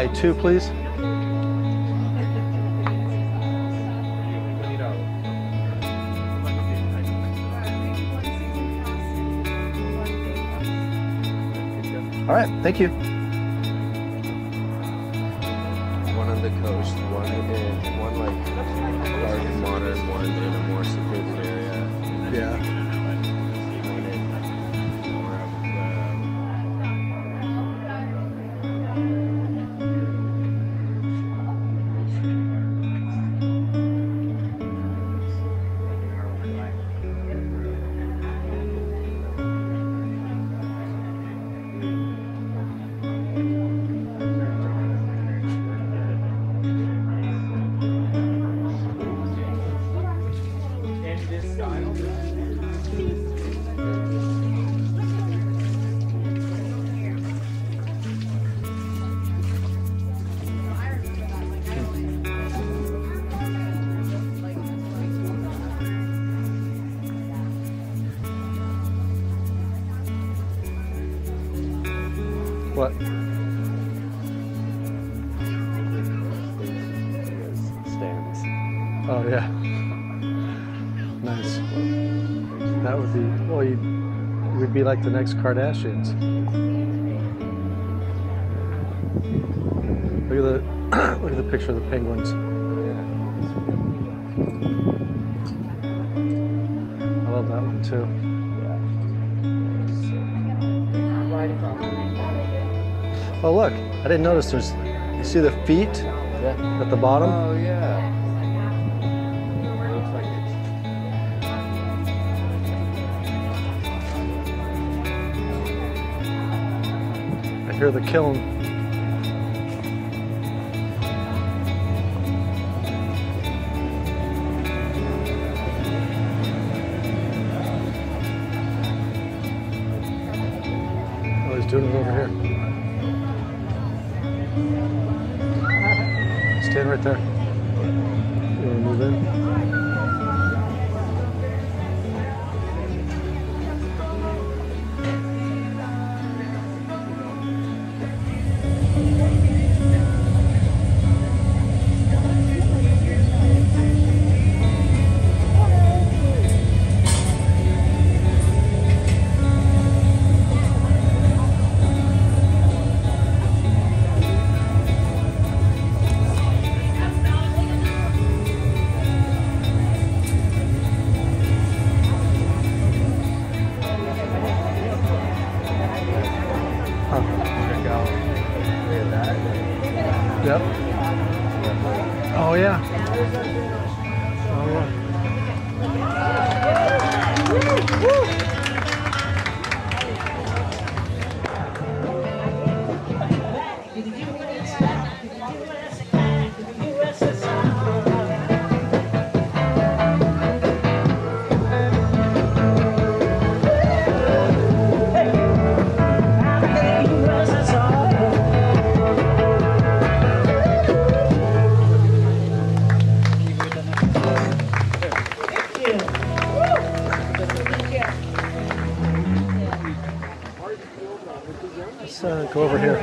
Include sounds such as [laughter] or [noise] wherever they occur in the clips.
Hi, two, please. All right, thank you. Oh yeah. Nice. That would be well. You would be like the next Kardashians. Look at the [clears throat] look at the picture of the penguins. I love that one too. Oh look! I didn't notice. There's you see the feet Yeah. at the bottom. Oh yeah. Hear the kiln. Oh, he's doing it over here. Stand right there. Let's uh, go over here.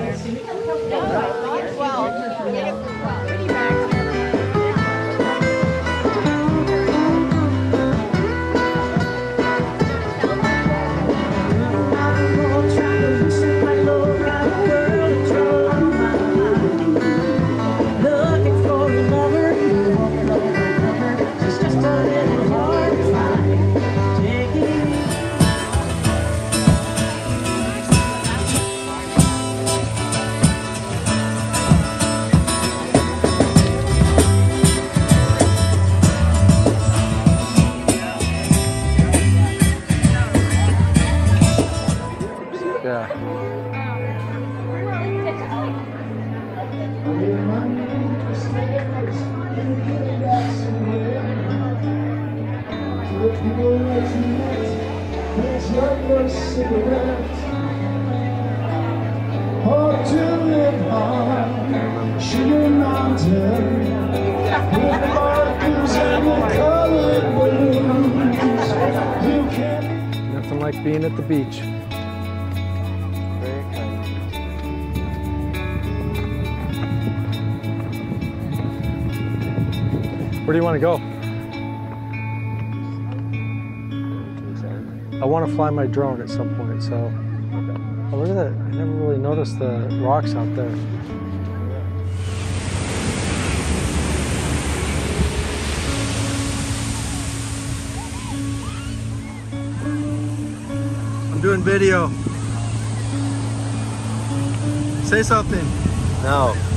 Nothing like being at the beach. Where do you want to go? Want to fly my drone at some point. So, oh, look at that! I never really noticed the rocks out there. I'm doing video. Say something. No.